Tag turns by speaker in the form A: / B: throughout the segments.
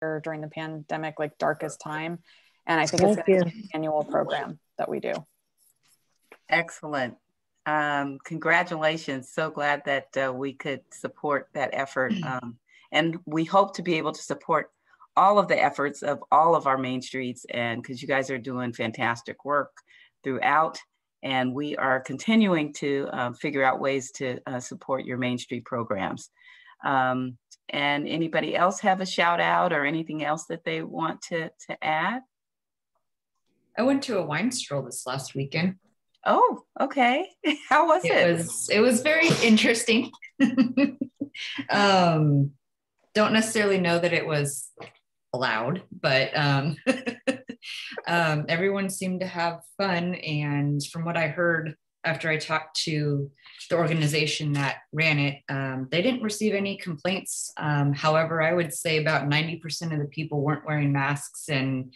A: during the pandemic, like darkest time. And I think Thank it's going to be an annual program that we do.
B: Excellent. Um, congratulations. So glad that uh, we could support that effort. Um, and we hope to be able to support all of the efforts of all of our main streets and because you guys are doing fantastic work throughout and we are continuing to uh, figure out ways to uh, support your Main Street programs. Um, and anybody else have a shout out or anything else that they want to, to add?
C: I went to a wine stroll this last weekend.
B: Oh, okay. How was it?
C: It was it was very interesting. um, don't necessarily know that it was allowed, but um, um, everyone seemed to have fun. And from what I heard after I talked to the organization that ran it, um, they didn't receive any complaints. Um, however, I would say about 90% of the people weren't wearing masks and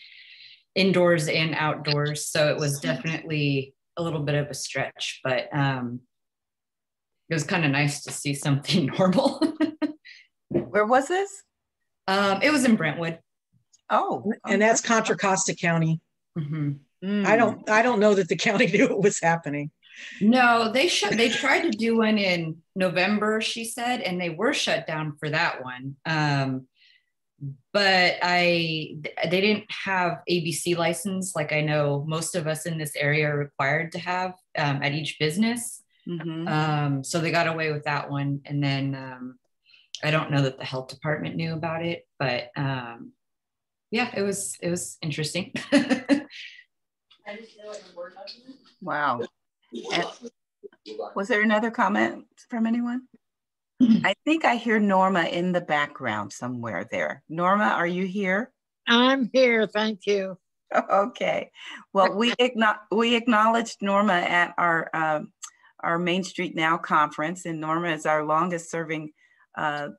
C: indoors and outdoors. So it was definitely a little bit of a stretch, but um, it was kind of nice to see something normal.
B: Where was this?
C: Um, it was in Brentwood.
B: Oh,
D: and that's Contra Costa County. Mm-hmm. Mm. I don't. I don't know that the county knew it was happening.
C: No, they shut. They tried to do one in November, she said, and they were shut down for that one. Um, but I, they didn't have ABC license like I know most of us in this area are required to have um, at each business. Mm-hmm. Um, so they got away with that one, and then um, I don't know that the health department knew about it, but um, yeah, it was it was interesting.
B: wow. And was there another comment from anyone? I think I hear Norma in the background somewhere there. Norma, are you here?
E: I'm here, thank you.
B: Okay. Well, we we acknowledged Norma at our um, our Main Street Now conference, and Norma is our longest serving uh,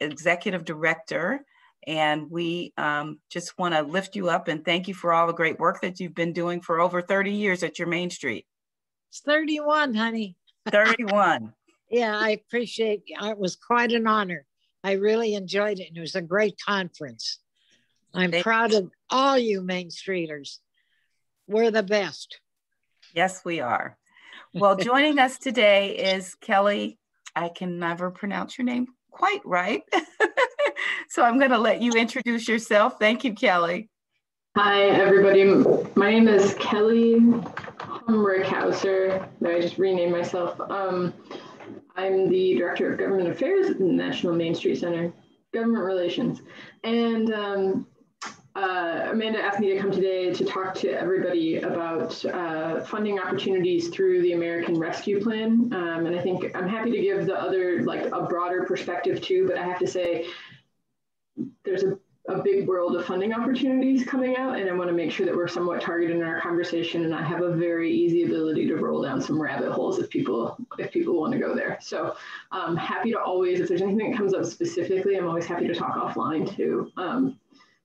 B: executive director and we um, just want to lift you up and thank you for all the great work that you've been doing for over 30 years at your Main Street.
E: It's 31, honey.
B: 31.
E: yeah, I appreciate it. It was quite an honor. I really enjoyed it. And it was a great conference. I'm thank proud you. of all you Main Streeters. We're the best.
B: Yes, we are. Well, joining us today is Kelly. I can never pronounce your name quite right. so I'm going to let you introduce yourself. Thank you, Kelly.
F: Hi, everybody. My name is Kelly Humrickhauser. I just renamed myself. Um, I'm the Director of Government Affairs at the National Main Street Center, Government Relations. And um, uh, Amanda asked me to come today to talk to everybody about uh, funding opportunities through the American Rescue Plan. Um, and I think I'm happy to give the other, like a broader perspective too, but I have to say there's a, a big world of funding opportunities coming out and I wanna make sure that we're somewhat targeted in our conversation and I have a very easy ability to roll down some rabbit holes if people, if people wanna go there. So I'm um, happy to always, if there's anything that comes up specifically, I'm always happy to talk offline too. Um,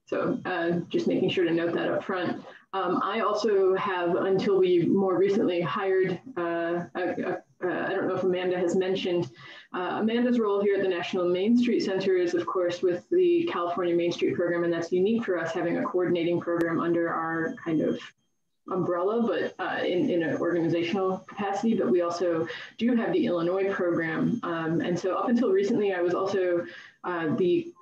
F: so uh, just making sure to note that up front. Um, I also have, until we more recently hired, uh, a, a, uh, I don't know if Amanda has mentioned, uh, Amanda's role here at the National Main Street Center is, of course, with the California Main Street program, and that's unique for us having a coordinating program under our kind of umbrella, but uh, in, in an organizational capacity. But we also do have the Illinois program. Um, and so up until recently, I was also uh, the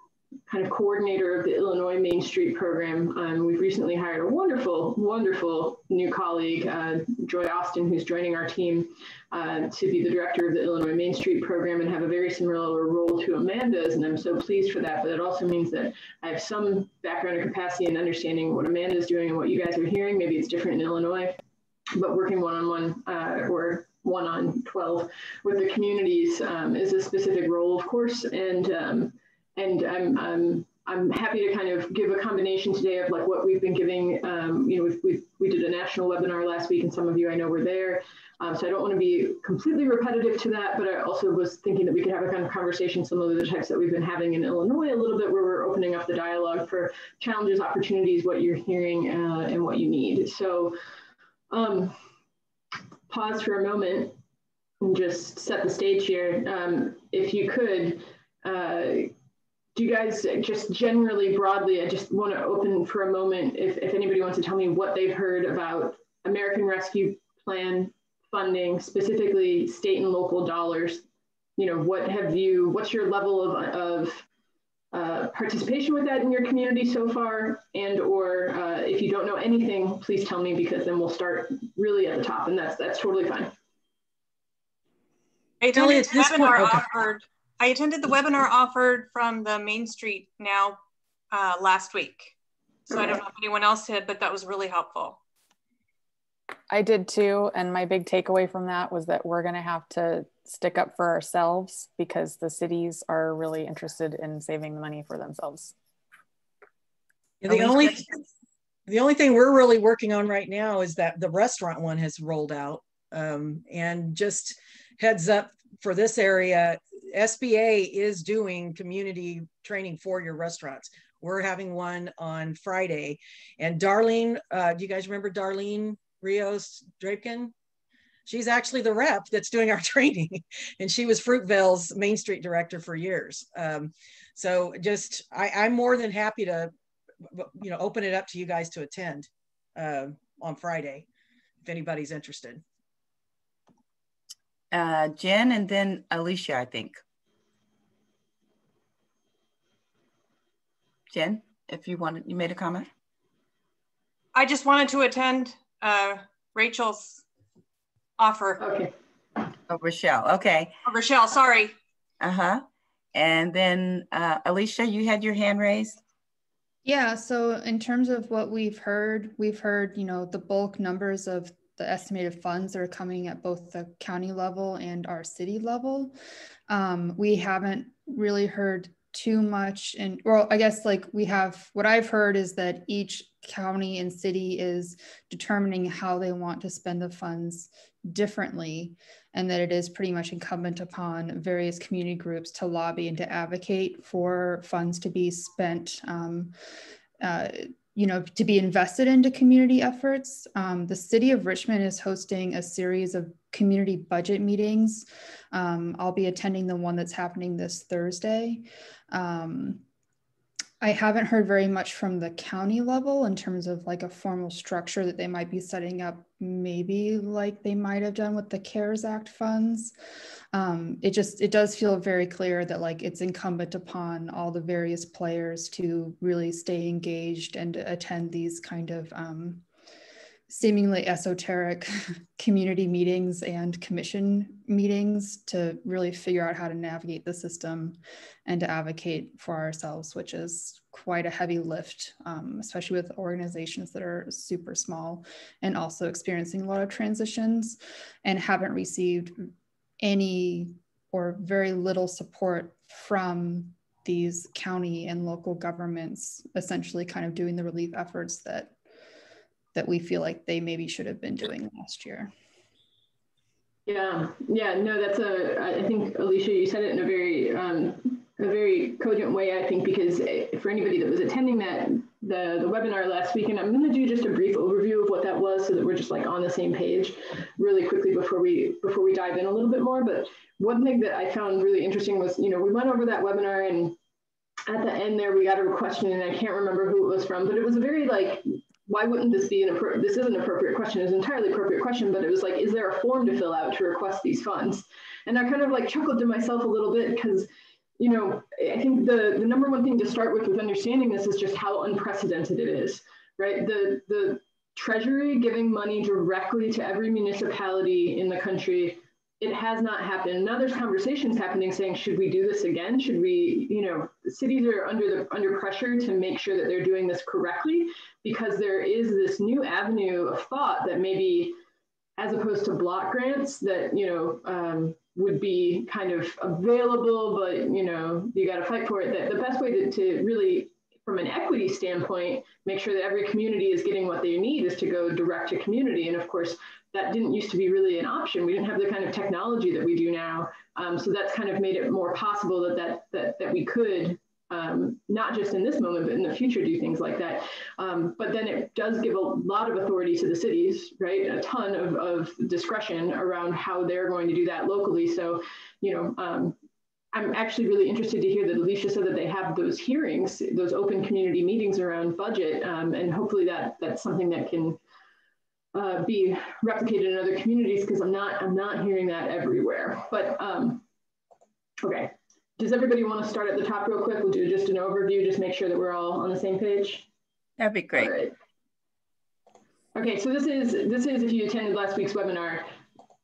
F: kind of coordinator of the Illinois Main Street program. Um, we've recently hired a wonderful, wonderful new colleague, uh, Joy Austin, who's joining our team uh, to be the director of the Illinois Main Street program and have a very similar role to Amanda's. And I'm so pleased for that. But it also means that I have some background and capacity in understanding what Amanda's doing and what you guys are hearing. Maybe it's different in Illinois, but working one-on-one uh, or one on 12 with the communities um, is a specific role, of course. And um, and I'm, I'm, I'm happy to kind of give a combination today of like what we've been giving. Um, you know, we've, we've, we did a national webinar last week and some of you I know were there. Um, so I don't want to be completely repetitive to that, but I also was thinking that we could have a kind of conversation similar to the types that we've been having in Illinois a little bit where we're opening up the dialogue for challenges, opportunities, what you're hearing uh, and what you need. So um, pause for a moment and just set the stage here. Um, if you could, uh, do you guys just generally broadly, I just want to open for a moment if, if anybody wants to tell me what they've heard about American Rescue Plan funding, specifically state and local dollars. You know, what have you, what's your level of, of uh, participation with that in your community so far? And or uh, if you don't know anything, please tell me because then we'll start really at the top and that's, that's totally fine.
G: I attended the webinar okay. offered. I attended the webinar offered from the Main Street now uh, last week. So okay. I don't know if anyone else did, but that was really helpful.
A: I did too. And my big takeaway from that was that we're going to have to stick up for ourselves because the cities are really interested in saving the money for themselves.
D: Yeah, the only the only thing we're really working on right now is that the restaurant one has rolled out um, and just heads up for this area SBA is doing community training for your restaurants. We're having one on Friday. And Darlene, uh, do you guys remember Darlene Rios Drapkin? She's actually the rep that's doing our training. and she was Fruitvale's Main Street director for years. Um, so just, I, I'm more than happy to, you know, open it up to you guys to attend uh, on Friday, if anybody's interested
B: uh, Jen and then Alicia, I think. Jen, if you wanted, you made a comment.
G: I just wanted to attend uh, Rachel's offer.
F: Okay.
B: Oh, Rochelle, okay.
G: Oh, Rochelle, sorry.
B: Uh-huh. And then uh, Alicia, you had your hand raised.
H: Yeah, so in terms of what we've heard, we've heard, you know, the bulk numbers of the estimated funds that are coming at both the county level and our city level. Um, we haven't really heard too much and well i guess like we have what i've heard is that each county and city is determining how they want to spend the funds differently and that it is pretty much incumbent upon various community groups to lobby and to advocate for funds to be spent um, uh, you know, to be invested into community efforts. Um, the city of Richmond is hosting a series of community budget meetings. Um, I'll be attending the one that's happening this Thursday. Um, I haven't heard very much from the county level in terms of like a formal structure that they might be setting up, maybe like they might have done with the CARES Act funds. Um, it just, it does feel very clear that like it's incumbent upon all the various players to really stay engaged and attend these kind of um, seemingly esoteric community meetings and commission meetings to really figure out how to navigate the system and to advocate for ourselves, which is quite a heavy lift, um, especially with organizations that are super small and also experiencing a lot of transitions and haven't received any or very little support from these county and local governments essentially kind of doing the relief efforts that that we feel like they maybe should have been doing last year.
F: Yeah, yeah, no, that's a. I think Alicia, you said it in a very, um, a very cogent way. I think because eh, for anybody that was attending that the the webinar last week, and I'm going to do just a brief overview of what that was, so that we're just like on the same page, really quickly before we before we dive in a little bit more. But one thing that I found really interesting was, you know, we went over that webinar and at the end there we got a question and I can't remember who it was from, but it was a very like why wouldn't this be an appropriate, this is an appropriate question, it's an entirely appropriate question, but it was like, is there a form to fill out to request these funds? And I kind of like chuckled to myself a little bit because, you know, I think the, the number one thing to start with with understanding this is just how unprecedented it is, right? The, the treasury giving money directly to every municipality in the country it has not happened. Now there's conversations happening saying, should we do this again? Should we, you know, cities are under the under pressure to make sure that they're doing this correctly because there is this new avenue of thought that maybe as opposed to block grants that, you know, um, would be kind of available, but you know, you got to fight for it. That the best way to, to really from an equity standpoint, make sure that every community is getting what they need is to go direct to community. And of course, that didn't used to be really an option. We didn't have the kind of technology that we do now. Um, so that's kind of made it more possible that that that, that we could um, not just in this moment, but in the future, do things like that. Um, but then it does give a lot of authority to the cities, right? A ton of, of discretion around how they're going to do that locally. So, you know, um, I'm actually really interested to hear that Alicia said that they have those hearings, those open community meetings around budget, um, and hopefully that that's something that can uh, be replicated in other communities because I'm not I'm not hearing that everywhere. But um, okay, does everybody want to start at the top real quick? We'll do just an overview, just make sure that we're all on the same page.
B: That'd be great.
F: Okay, so this is this is if you attended last week's webinar,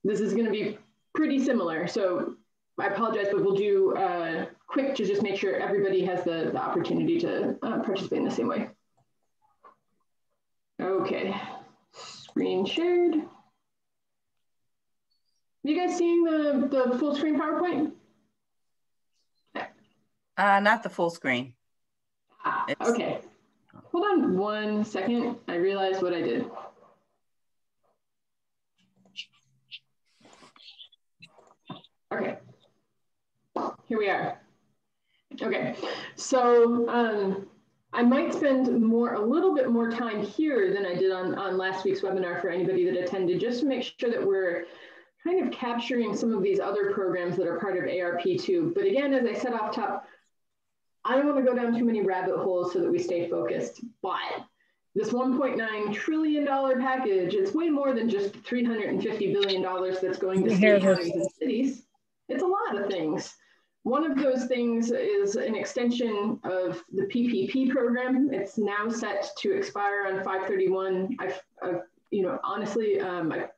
F: this is going to be pretty similar. So I apologize, but we'll do uh, quick to just make sure everybody has the, the opportunity to uh, participate in the same way. Okay, screen shared. You guys seeing the, the full screen PowerPoint?
B: Uh, not the full screen.
F: Ah, okay. Hold on one second. I realized what I did. Okay. Here we are. Okay. So um, I might spend more, a little bit more time here than I did on, on last week's webinar for anybody that attended, just to make sure that we're kind of capturing some of these other programs that are part of ARP2. But again, as I said off top, I don't want to go down too many rabbit holes so that we stay focused, but this $1.9 trillion package, it's way more than just $350 billion that's going to state counties and cities. It's a lot of things. One of those things is an extension of the PPP program. It's now set to expire on 531. I've, I've you know, honestly, um, I've,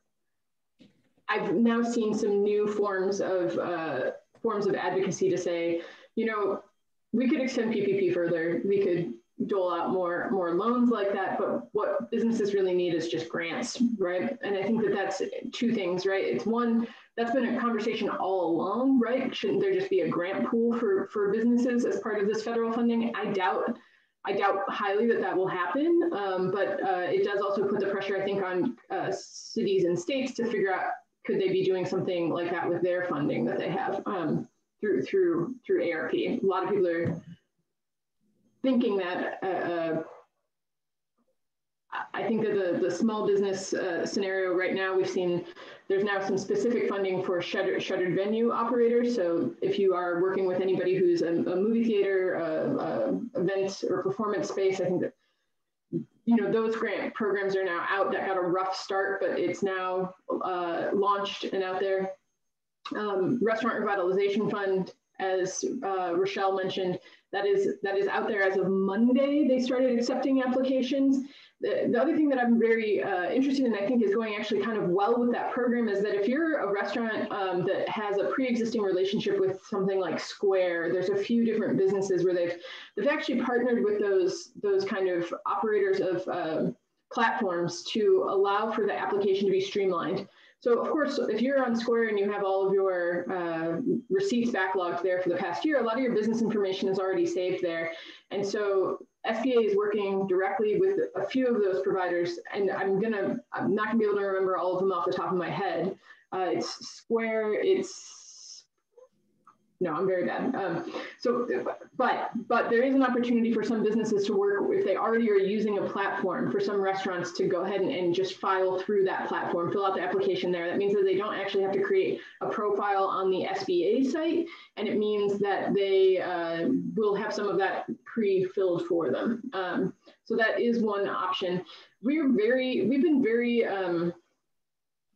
F: I've now seen some new forms of uh, forms of advocacy to say, you know, we could extend PPP further. We could dole out more more loans like that. But what businesses really need is just grants, right? And I think that that's two things, right? It's one that's been a conversation all along, right? Shouldn't there just be a grant pool for for businesses as part of this federal funding? I doubt. I doubt highly that that will happen, um, but uh, it does also put the pressure, I think, on uh, cities and states to figure out could they be doing something like that with their funding that they have. Um, through through through ARP. A lot of people are thinking that. Uh, uh, I think that the, the small business uh, scenario right now, we've seen there's now some specific funding for shuttered, venue operators. So if you are working with anybody who's a, a movie theater, a, a event or performance space, I think that you know those grant programs are now out. That got a rough start, but it's now uh, launched and out there um, restaurant revitalization fund, as uh, Rochelle mentioned, that is that is out there as of Monday. They started accepting applications. The, the other thing that I'm very uh, interested in, I think, is going actually kind of well with that program is that if you're a restaurant um, that has a pre-existing relationship with something like Square, there's a few different businesses where they've they've actually partnered with those those kind of operators of uh, platforms to allow for the application to be streamlined. So of course, if you're on Square and you have all of your uh, receipts backlogged there for the past year, a lot of your business information is already saved there. And so SBA is working directly with a few of those providers, and I'm gonna, I'm not gonna be able to remember all of them off the top of my head. Uh, it's Square, it's no, I'm very bad. Um, so, but but there is an opportunity for some businesses to work if they already are using a platform for some restaurants to go ahead and, and just file through that platform, fill out the application there. That means that they don't actually have to create a profile on the SBA site, and it means that they uh, will have some of that pre-filled for them. Um, so that is one option. We're very, we've been very um,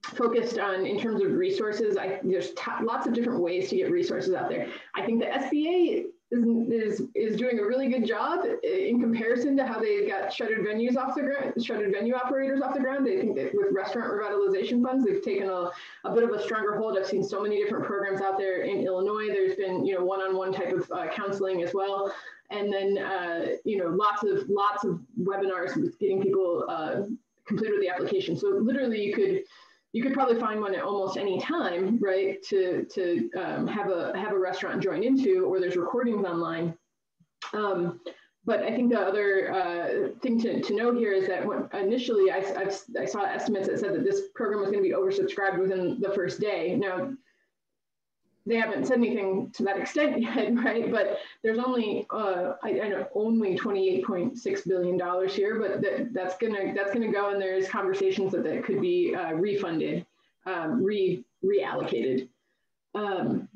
F: focused on in terms of resources. I, there's lots of different ways to get resources out there. I think the SBA is, is, is doing a really good job in comparison to how they got shuttered venues off the ground, shuttered venue operators off the ground. I think that with restaurant revitalization funds, they've taken a, a bit of a stronger hold. I've seen so many different programs out there in Illinois. There's been, you know, one-on-one -on -one type of uh, counseling as well. And then, uh, you know, lots of lots of webinars with getting people uh, complete with the application. So literally you could, you could probably find one at almost any time, right? To to um, have a have a restaurant join into, or there's recordings online. Um, but I think the other uh, thing to, to note here is that when initially I, I've, i saw estimates that said that this program was going to be oversubscribed within the first day. Now, they haven't said anything to that extent yet, right? But there's only, uh, I, I, know, only 28.6 billion dollars here, but that, that's gonna that's gonna go, and there's conversations that that could be uh, refunded, um, re reallocated. Um,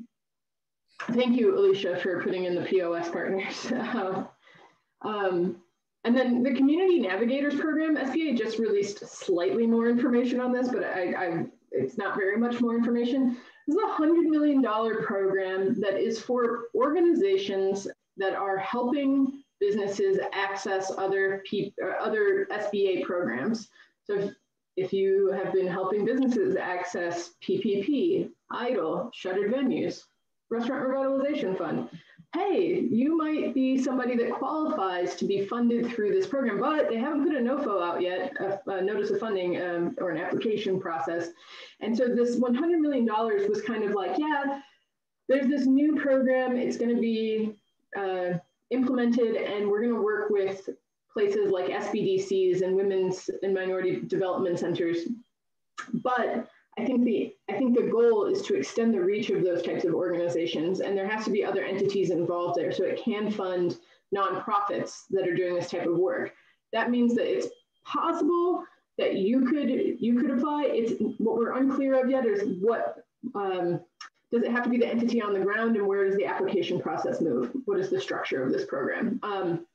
F: thank you, Alicia, for putting in the POS partners. um, and then the Community Navigators Program, SBA just released slightly more information on this, but I, I it's not very much more information. This is a $100 million program that is for organizations that are helping businesses access other, P, uh, other SBA programs. So if, if you have been helping businesses access PPP, EIDL, shuttered venues, Restaurant Revitalization Fund, hey, you might be somebody that qualifies to be funded through this program, but they haven't put a NOFO out yet, a, a notice of funding um, or an application process. And so this $100 million was kind of like, yeah, there's this new program, it's going to be uh, implemented, and we're going to work with places like SBDCs and women's and minority development centers. But I think the I think the goal is to extend the reach of those types of organizations, and there has to be other entities involved there, so it can fund nonprofits that are doing this type of work. That means that it's possible that you could you could apply. It's what we're unclear of yet is what um, does it have to be the entity on the ground, and where does the application process move? What is the structure of this program? Um,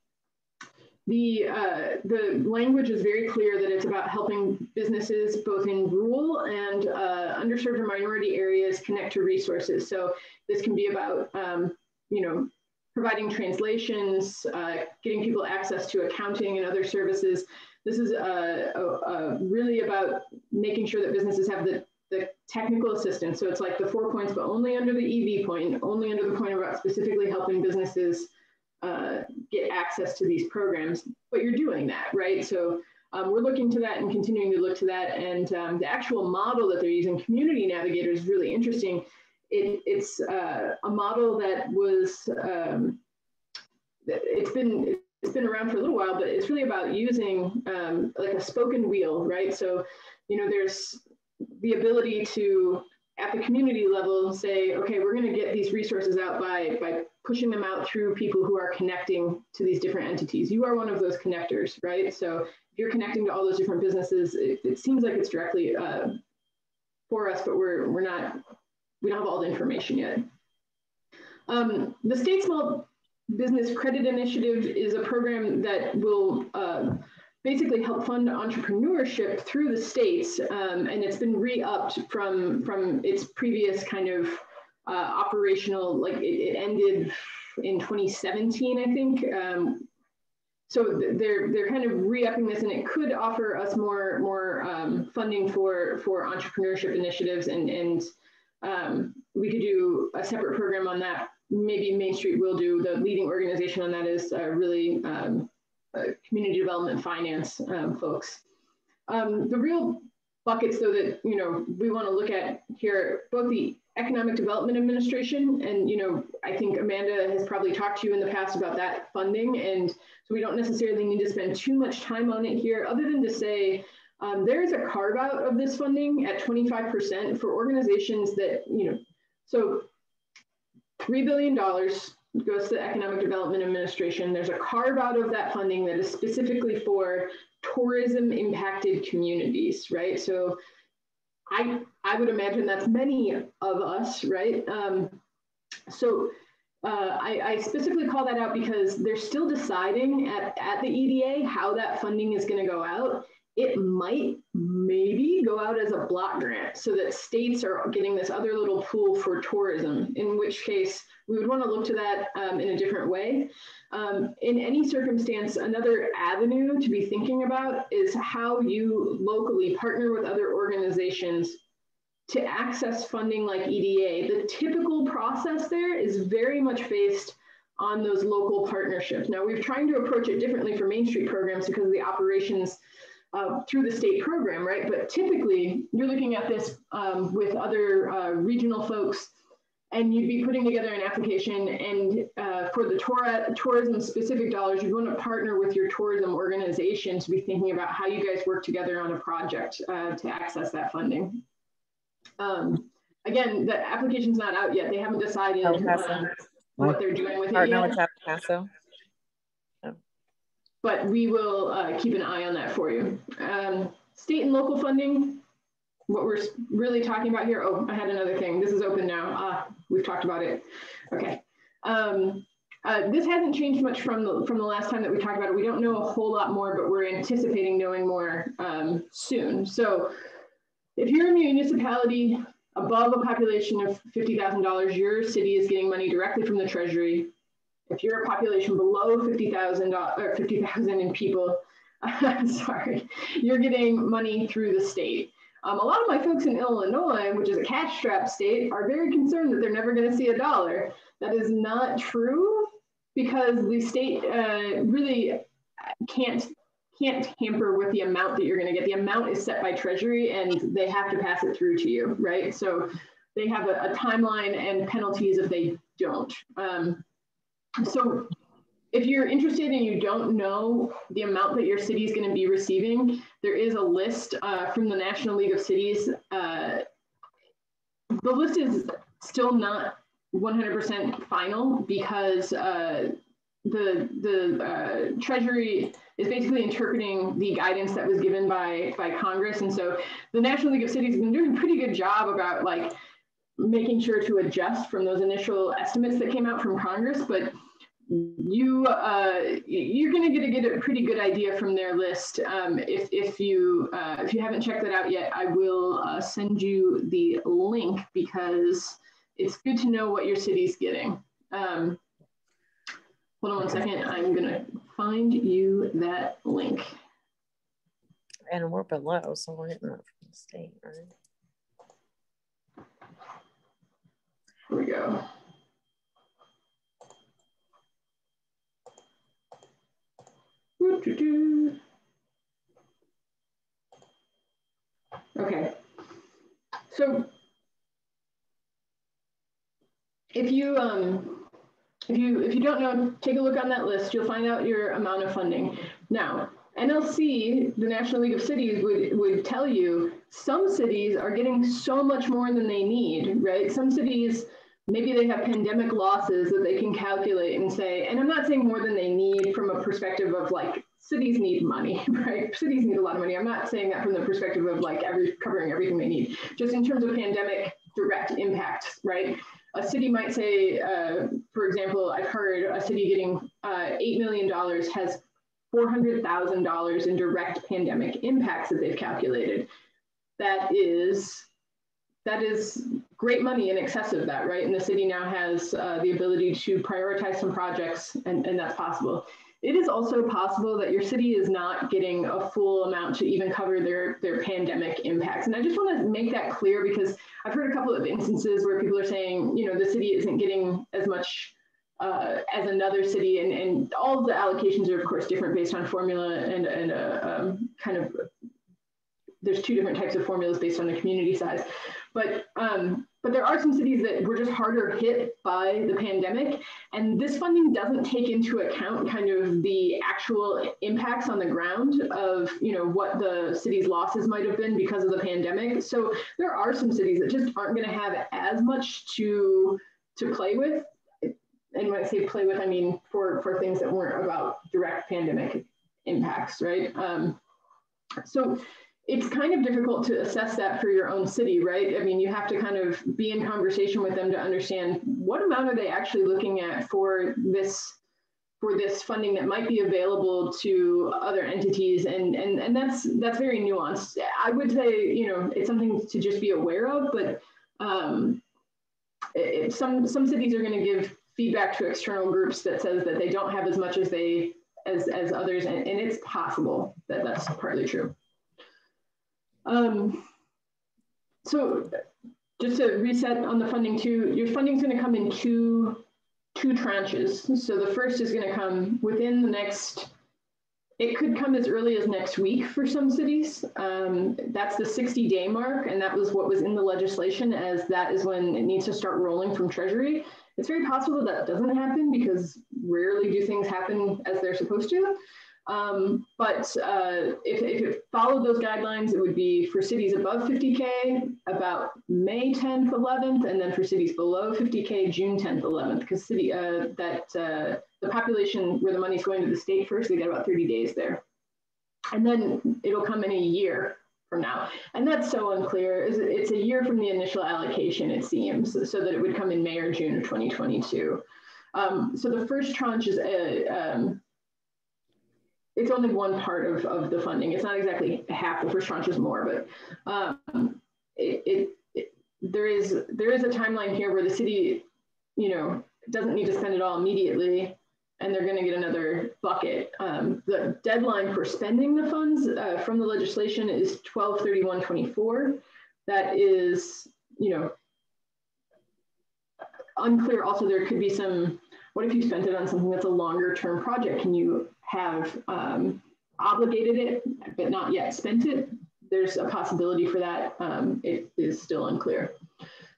F: the, uh, the language is very clear that it's about helping businesses both in rural and uh, underserved or minority areas connect to resources. So this can be about, um, you know, providing translations, uh, getting people access to accounting and other services. This is uh, really about making sure that businesses have the, the technical assistance. So it's like the four points, but only under the EV point, only under the point about specifically helping businesses uh, get access to these programs, but you're doing that, right? So um, we're looking to that and continuing to look to that. And um, the actual model that they're using, Community Navigator, is really interesting. It, it's uh, a model that was, um, it's been it's been around for a little while, but it's really about using um, like a spoken wheel, right? So, you know, there's the ability to at the community level say, okay, we're going to get these resources out by, by pushing them out through people who are connecting to these different entities. You are one of those connectors, right? So if you're connecting to all those different businesses, it, it seems like it's directly uh, for us, but we're, we're not, we don't have all the information yet. Um, the State Small Business Credit Initiative is a program that will uh, basically help fund entrepreneurship through the states, um, and it's been re-upped from from its previous kind of uh, operational. Like it, it, ended in 2017, I think. Um, so they're they're kind of re-upping this, and it could offer us more more um, funding for for entrepreneurship initiatives, and and um, we could do a separate program on that. Maybe Main Street will do. The leading organization on that is uh, really um, uh, community development finance um, folks. Um, the real buckets though that you know we want to look at here, both the Economic Development Administration and you know I think Amanda has probably talked to you in the past about that funding and so we don't necessarily need to spend too much time on it here other than to say um, there is a carve out of this funding at 25% for organizations that you know so $3 billion goes to the Economic Development Administration. There's a carve out of that funding that is specifically for tourism impacted communities, right? So I, I would imagine that's many of us, right? Um, so uh, I, I, specifically call that out because they're still deciding at, at the EDA how that funding is going to go out it might maybe go out as a block grant so that states are getting this other little pool for tourism, in which case we would want to look to that um, in a different way. Um, in any circumstance, another avenue to be thinking about is how you locally partner with other organizations to access funding like EDA. The typical process there is very much based on those local partnerships. Now, we're trying to approach it differently for Main Street programs because of the operations uh, through the state program, right? But typically, you're looking at this um, with other uh, regional folks, and you'd be putting together an application. And uh, for the tour- tourism specific dollars, you'd want to partner with your tourism organization to be thinking about how you guys work together on a project uh, to access that funding. Um, again, the application's not out yet. They haven't decided uh, what they're doing with it no, yet. With Paso but we will uh, keep an eye on that for you. Um, state and local funding, what we're really talking about here. Oh, I had another thing. This is open now. Ah, we've talked about it. Okay. Um, uh, this hasn't changed much from the, from the last time that we talked about it. We don't know a whole lot more, but we're anticipating knowing more um, soon. So if you're a municipality above a population of $50,000, your city is getting money directly from the treasury. If you're a population below 50,000 or 50,000 in people, sorry, you're getting money through the state. Um, a lot of my folks in Illinois, which is a cash strap state, are very concerned that they're never going to see a dollar. That is not true because the state uh, really can't can't tamper with the amount that you're going to get. The amount is set by Treasury, and they have to pass it through to you, right? So they have a, a timeline and penalties if they don't. Um, so if you're interested and you don't know the amount that your city is going to be receiving, there is a list uh, from the National League of Cities. Uh, the list is still not 100% final because uh, the the uh, Treasury is basically interpreting the guidance that was given by by Congress, and so the National League of Cities has been doing a pretty good job about like making sure to adjust from those initial estimates that came out from Congress, but you uh, you're going to get a, get a pretty good idea from their list. Um, if if you uh, if you haven't checked that out yet, I will uh, send you the link because it's good to know what your city's getting. Um, hold on one second. I'm going to find you that link.
I: And we're below, so we're getting that from the state, right?
F: Here we go. Okay. So if you um, if you if you don't know, take a look on that list. You'll find out your amount of funding. Now, NLC, the National League of Cities, would would tell you some cities are getting so much more than they need. Right? Some cities maybe they have pandemic losses that they can calculate and say, and I'm not saying more than they need from a perspective of like cities need money, right? Cities need a lot of money. I'm not saying that from the perspective of like every covering everything they need, just in terms of pandemic direct impact, right? A city might say, uh, for example, I've heard a city getting uh, $8 million has $400,000 in direct pandemic impacts that they've calculated. That is that is great money in excess of that, right? And the city now has uh, the ability to prioritize some projects, and, and that's possible. It is also possible that your city is not getting a full amount to even cover their, their pandemic impacts. And I just want to make that clear because I've heard a couple of instances where people are saying, you know, the city isn't getting as much uh, as another city, and, and all the allocations are, of course, different based on formula and, and uh, um, kind of there's two different types of formulas based on the community size. But um, but there are some cities that were just harder hit by the pandemic, and this funding doesn't take into account kind of the actual impacts on the ground of you know what the city's losses might have been because of the pandemic. So there are some cities that just aren't going to have as much to to play with. And when I say play with, I mean for for things that weren't about direct pandemic impacts, right? Um, so it's kind of difficult to assess that for your own city, right? I mean, you have to kind of be in conversation with them to understand what amount are they actually looking at for this for this funding that might be available to other entities. And and and that's that's very nuanced. I would say you know it's something to just be aware of but um, it, some some cities are going to give feedback to external groups that says that they don't have as much as they as as others and, and it's possible that that's partly true um, so just to reset on the funding too, your funding is going to come in two, two tranches. So the first is going to come within the next, it could come as early as next week for some cities. Um, that's the 60 day mark. And that was what was in the legislation as that is when it needs to start rolling from treasury. It's very possible that, that doesn't happen because rarely do things happen as they're supposed to. Um, but uh, if, if it followed those guidelines, it would be for cities above 50K about May 10th, 11th, and then for cities below 50K, June 10th, 11th, because city uh, that uh, the population where the money's going to the state first, they get about 30 days there. And then it'll come in a year from now. And that's so unclear. It's a year from the initial allocation, it seems, so that it would come in May or June of 2022. Um, so the first tranche is, a, um, it's only one part of, of the funding. It's not exactly half, the first tranche is more, but um, it, it, it, there is there is a timeline here where the city, you know, doesn't need to spend it all immediately and they're going to get another bucket. Um, the deadline for spending the funds uh, from the legislation is 1231.24. That is, you know, unclear. Also, there could be some, what if you spent it on something that's a longer term project? Can you have um, obligated it, but not yet spent it? There's a possibility for that. Um, it is still unclear.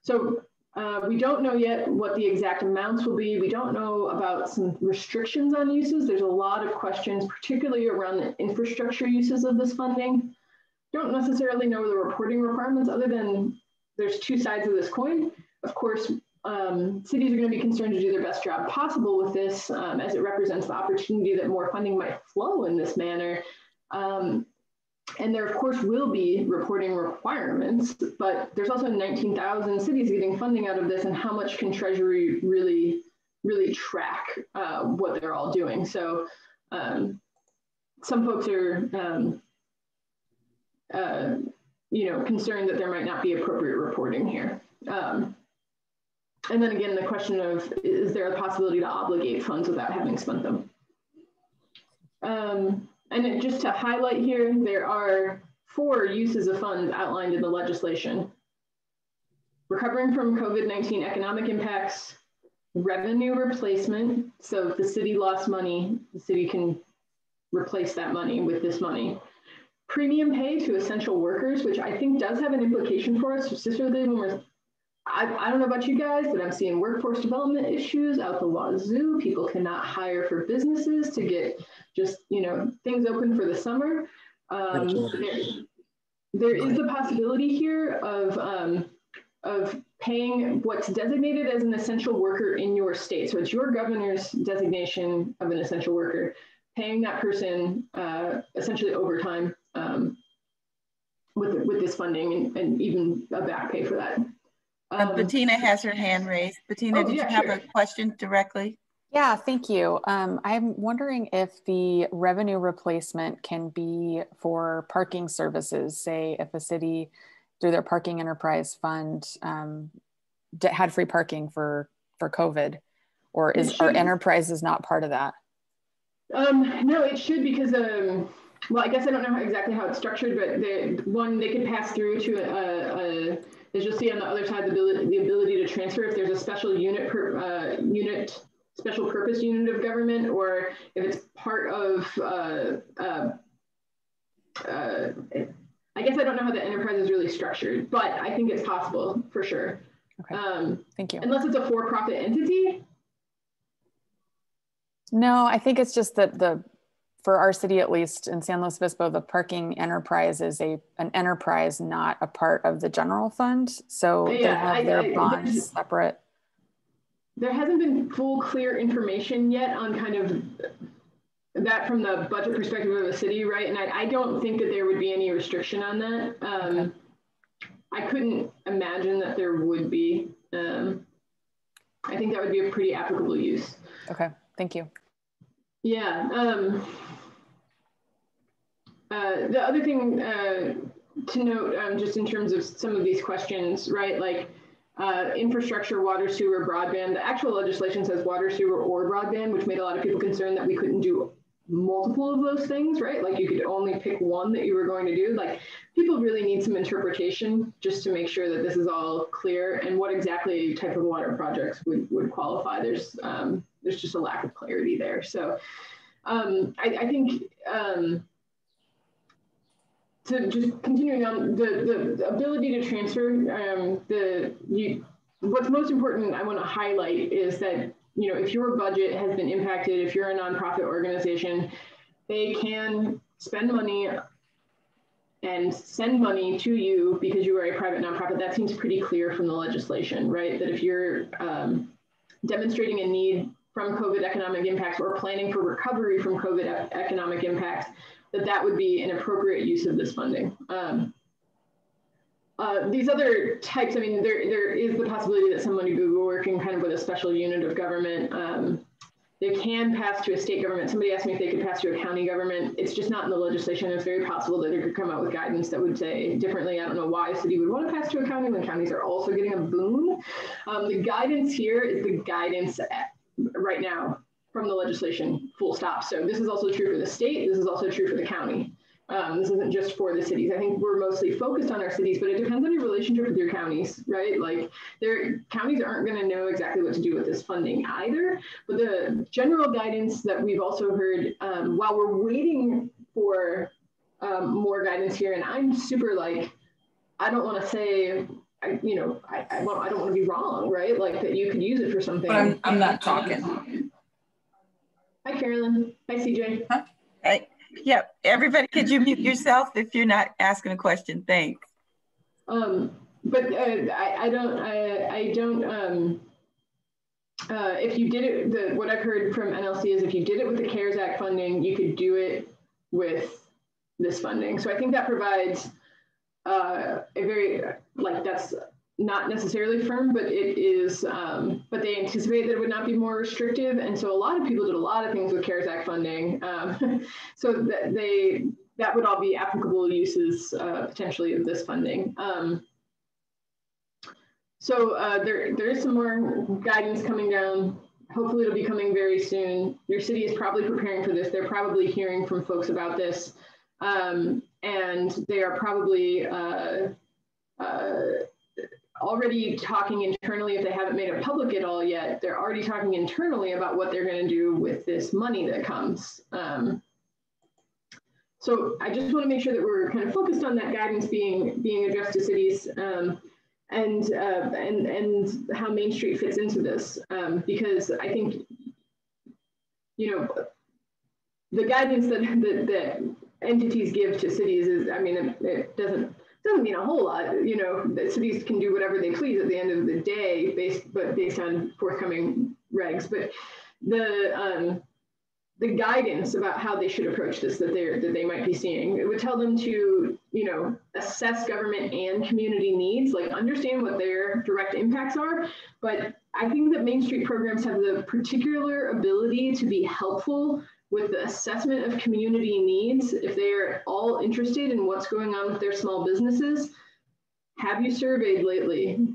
F: So uh, we don't know yet what the exact amounts will be. We don't know about some restrictions on uses. There's a lot of questions, particularly around the infrastructure uses of this funding. Don't necessarily know the reporting requirements other than there's two sides of this coin. Of course, um, cities are going to be concerned to do their best job possible with this um, as it represents the opportunity that more funding might flow in this manner. Um, and there, of course, will be reporting requirements, but there's also 19,000 cities getting funding out of this, and how much can Treasury really, really track uh, what they're all doing? So, um, some folks are, um, uh, you know, concerned that there might not be appropriate reporting here. Um, and then again, the question of is there a possibility to obligate funds without having spent them? Um, and just to highlight here, there are four uses of funds outlined in the legislation. Recovering from COVID-19 economic impacts, revenue replacement. So if the city lost money, the city can replace that money with this money. Premium pay to essential workers, which I think does have an implication for us, particularly when we're I, I don't know about you guys, but I'm seeing workforce development issues out the wazoo. People cannot hire for businesses to get just, you know, things open for the summer. Um, there, there is a possibility here of, um, of paying what's designated as an essential worker in your state. So it's your governor's designation of an essential worker, paying that person uh, essentially overtime um, with, with this funding and, and even a back pay for that.
B: Um, Bettina has her hand raised. Bettina, oh, did yeah, you have sure. a question directly?
A: Yeah, thank you. Um, I'm wondering if the revenue replacement can be for parking services, say if a city through their parking enterprise fund um, had free parking for, for COVID, or is our enterprise is not part of that?
F: Um, no, it should because, um, well, I guess I don't know how, exactly how it's structured, but the one, they could pass through to a, a as you'll see on the other side, the ability, the ability to transfer if there's a special unit per, uh, unit special purpose unit of government, or if it's part of, uh, uh, uh, I guess I don't know how the enterprise is really structured, but I think it's possible for sure.
A: Okay. Um, Thank you.
F: Unless it's a for-profit entity.
A: No, I think it's just that the for our city at least in San Luis Obispo, the parking enterprise is a an enterprise, not a part of the general fund. So yeah, they have I, their I, bonds separate.
F: There hasn't been full clear information yet on kind of that from the budget perspective of the city, right? And I, I don't think that there would be any restriction on that. Um, okay. I couldn't imagine that there would be. Um, I think that would be a pretty applicable use.
A: Okay, thank you.
F: Yeah. Um, uh, the other thing uh, to note, um, just in terms of some of these questions, right, like uh, infrastructure, water, sewer, broadband, the actual legislation says water, sewer, or broadband, which made a lot of people concerned that we couldn't do multiple of those things, right? Like you could only pick one that you were going to do. Like people really need some interpretation just to make sure that this is all clear and what exactly type of water projects would, would qualify. There's um, there's just a lack of clarity there. So um, I, I, think um, to just continuing on the, the, ability to transfer um, the you, what's most important I want to highlight is that you know if your budget has been impacted if you're a nonprofit organization they can spend money and send money to you because you are a private nonprofit. That seems pretty clear from the legislation right? That if you're um, demonstrating a need from COVID economic impacts or planning for recovery from COVID economic impacts, that that would be an appropriate use of this funding. Um, uh, these other types, I mean, there there is the possibility that someone would be working kind of with a special unit of government. Um, they can pass to a state government. Somebody asked me if they could pass to a county government. It's just not in the legislation. It's very possible that it could come out with guidance that would say differently. I don't know why a city would want to pass to a county when counties are also getting a boon. Um, the guidance here is the guidance right now from the legislation, full stop. So this is also true for the state. This is also true for the county. Um, this isn't just for the cities. I think we're mostly focused on our cities, but it depends on your relationship with your counties, right? Like their counties aren't going to know exactly what to do with this funding either. But the general guidance that we've also heard um, while we're waiting for um, more guidance here, and I'm super like, I don't want to say, I, you know, I, I, want, I don't want to be wrong, right? Like that you could use it for something.
B: But I'm, I'm not talking.
F: Hi, Carolyn. Hi, CJ.
B: Huh? Hey. Yeah, everybody, could you mute yourself if you're not asking a question? Thanks.
F: Um, but uh, I, I don't, I, I don't, um, uh, if you did it, the, what I've heard from NLC is if you did it with the CARES Act funding, you could do it with this funding. So I think that provides uh, a very, like that's not necessarily firm, but it is, um, but they anticipate that it would not be more restrictive. And so a lot of people did a lot of things with CARES Act funding. Um, so that they, that would all be applicable uses uh, potentially of this funding. Um, so uh, there, there is some more guidance coming down. Hopefully it'll be coming very soon. Your city is probably preparing for this. They're probably hearing from folks about this. Um, and they are probably uh, uh already talking internally, if they haven't made it public at all yet, they're already talking internally about what they're going to do with this money that comes. Um, so I just want to make sure that we're kind of focused on that guidance being being addressed to cities um, and uh, and and how Main Street fits into this um, because I think you know the guidance that, that that entities give to cities is I mean it, it doesn't doesn't mean a whole lot. You know, cities can do whatever they please at the end of the day, based but based on forthcoming regs. But the um, the guidance about how they should approach this that they that they might be seeing it would tell them to you know assess government and community needs, like understand what their direct impacts are. But I think that Main Street programs have the particular ability to be helpful with the assessment of community needs, if they are all interested in what's going on with their small businesses, have you surveyed lately?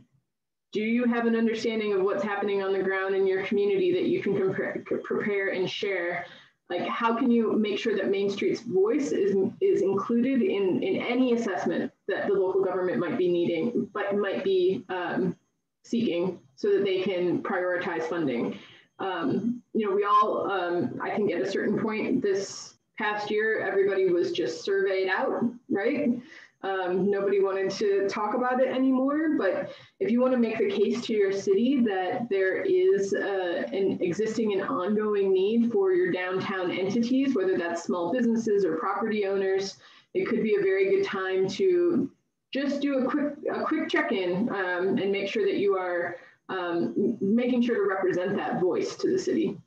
F: Do you have an understanding of what's happening on the ground in your community that you can prepare and share? Like, how can you make sure that Main Street's voice is, is included in, in any assessment that the local government might be needing, but might be um, seeking so that they can prioritize funding? um, you know, we all, um, I think at a certain point this past year, everybody was just surveyed out, right? Um, nobody wanted to talk about it anymore. But if you want to make the case to your city that there is uh, an existing and ongoing need for your downtown entities, whether that's small businesses or property owners, it could be a very good time to just do a quick a quick check-in um, and make sure that you are um, making sure to represent that voice to the city.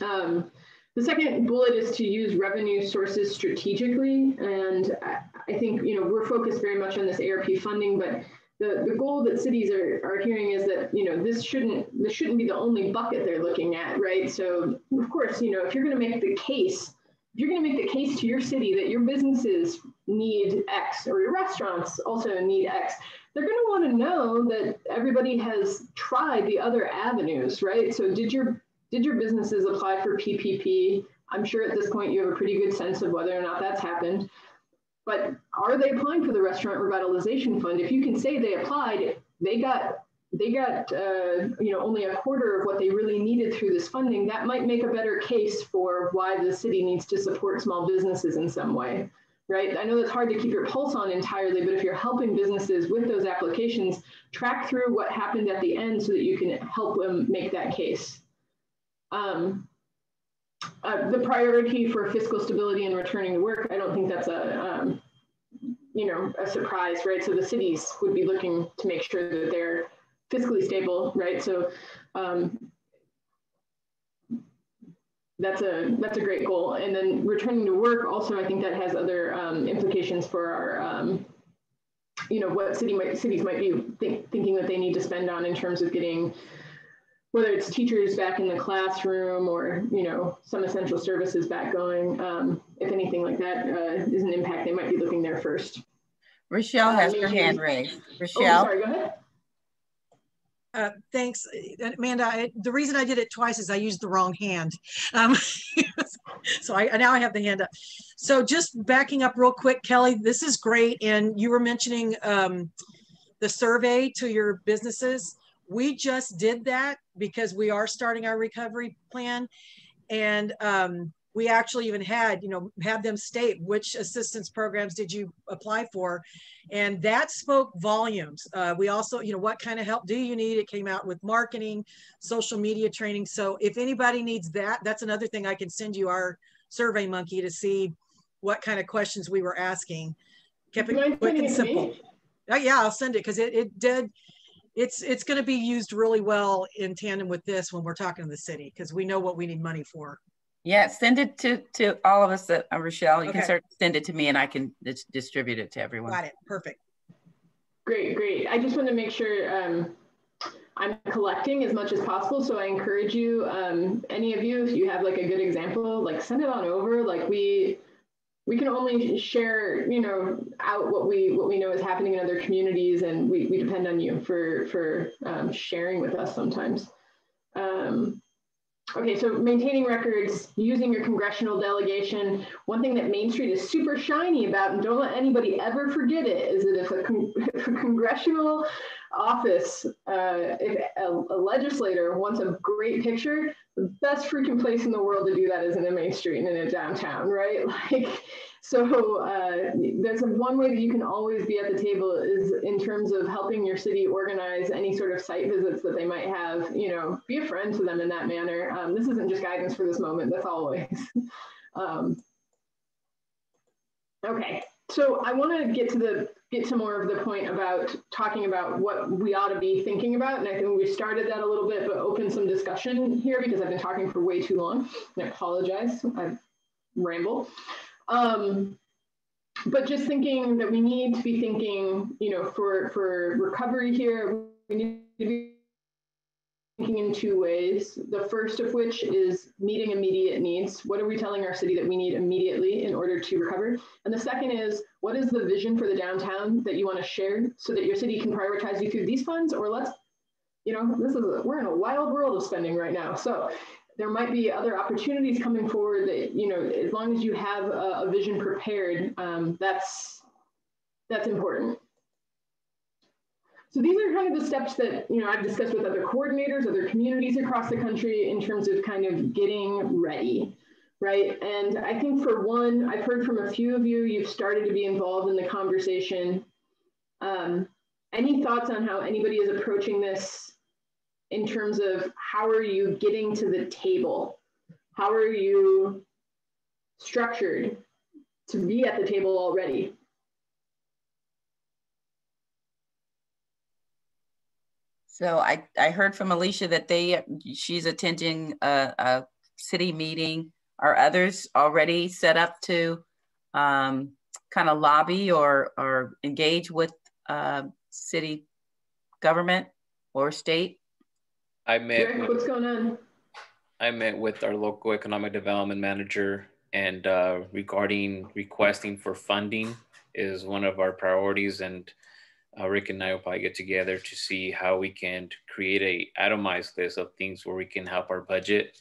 F: Um, the second bullet is to use revenue sources strategically. And I, I, think, you know, we're focused very much on this ARP funding, but the, the goal that cities are, are hearing is that, you know, this shouldn't, this shouldn't be the only bucket they're looking at, right? So of course, you know, if you're going to make the case, if you're going to make the case to your city that your businesses need X or your restaurants also need X, they're going to want to know that everybody has tried the other avenues, right? So did your did your businesses apply for PPP? I'm sure at this point you have a pretty good sense of whether or not that's happened. But are they applying for the restaurant revitalization fund? If you can say they applied, they got they got uh, you know only a quarter of what they really needed through this funding. That might make a better case for why the city needs to support small businesses in some way right? I know that's hard to keep your pulse on entirely, but if you're helping businesses with those applications, track through what happened at the end so that you can help them make that case. Um, uh, the priority for fiscal stability and returning to work, I don't think that's a, um, you know, a surprise, right? So the cities would be looking to make sure that they're fiscally stable, right? So um, that's a that's a great goal. And then returning to work also, I think that has other um, implications for our um, you know, what city might, cities might be think, thinking that they need to spend on in terms of getting whether it's teachers back in the classroom or you know some essential services back going um, if anything like that uh, is an impact they might be looking there first
B: rochelle has her hand raised rochelle
F: oh, sorry go ahead
D: uh, thanks, Amanda. I, the reason I did it twice is I used the wrong hand. Um, so I now I have the hand up. So just backing up real quick, Kelly, this is great. And you were mentioning um, the survey to your businesses. We just did that because we are starting our recovery plan. And um, we actually even had, you know, have them state which assistance programs did you apply for. And that spoke volumes. Uh, we also, you know, what kind of help do you need? It came out with marketing, social media training. So if anybody needs that, that's another thing I can send you our survey monkey to see what kind of questions we were asking. Kept it quick and simple. Uh, yeah, I'll send it because it, it did it's it's going to be used really well in tandem with this when we're talking to the city because we know what we need money for.
B: Yeah, send it to to all of us, uh, Rochelle. You okay. can send it to me, and I can distribute it to everyone.
D: Got it. Perfect.
F: Great, great. I just want to make sure um, I'm collecting as much as possible. So I encourage you, um, any of you, if you have like a good example, like send it on over. Like we we can only share, you know, out what we what we know is happening in other communities, and we, we depend on you for for um, sharing with us sometimes. Um, okay, so maintaining records, using your congressional delegation. One thing that Main Street is super shiny about, and don't let anybody ever forget it, is that if a, con if a congressional office, uh, if a, a legislator wants a great picture, the best freaking place in the world to do that is in a main street and in a downtown, right? Like, so uh, there's one way that you can always be at the table is in terms of helping your city organize any sort of site visits that they might have. You know, be a friend to them in that manner. Um, this isn't just guidance for this moment. That's always. um, okay, so I want to get to the get to more of the point about talking about what we ought to be thinking about, and I think we started that a little bit, but open some discussion here because I've been talking for way too long. And I apologize, I ramble. Um, but just thinking that we need to be thinking, you know, for for recovery here, we need to be thinking in two ways. The first of which is meeting immediate needs. What are we telling our city that we need immediately in order to recover? And the second is, what is the vision for the downtown that you want to share so that your city can prioritize you through these funds? Or let's, you know, this is, a, we're in a wild world of spending right now. So there might be other opportunities coming forward that, you know, as long as you have a, a vision prepared, um, that's, that's important. So these are kind of the steps that you know I've discussed with other coordinators, other communities across the country in terms of kind of getting ready, right? And I think for one, I've heard from a few of you, you've started to be involved in the conversation. Um, any thoughts on how anybody is approaching this in terms of how are you getting to the table? How are you structured to be at the table already?
B: So I, I heard from Alicia that they she's attending a, a city meeting. Are others already set up to um, kind of lobby or or engage with uh, city government or state?
J: I met.
F: with, what's going on?
J: I met with our local economic development manager, and uh, regarding requesting for funding is one of our priorities, and uh, Rick and I will probably get together to see how we can create a itemized list of things where we can help our budget.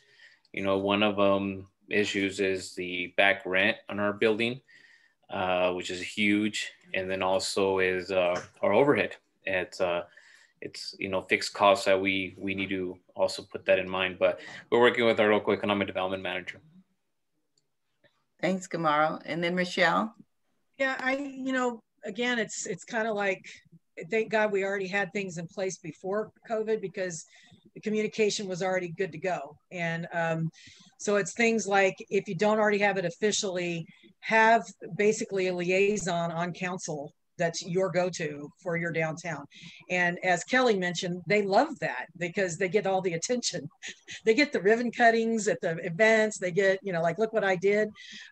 J: You know, one of them issues is the back rent on our building, uh, which is huge, and then also is uh, our overhead. It's uh, it's you know fixed costs that we we need to also put that in mind. But we're working with our local economic development manager.
B: Thanks, Gamaro, and then Michelle.
D: Yeah, I you know again, it's it's kind of like thank God we already had things in place before COVID because the communication was already good to go. And um, so it's things like if you don't already have it officially, have basically a liaison on council that's your go-to for your downtown. And as kelly mentioned they love that because they get all the attention. They get the ribbon cuttings at the events. They get you know like look what i did.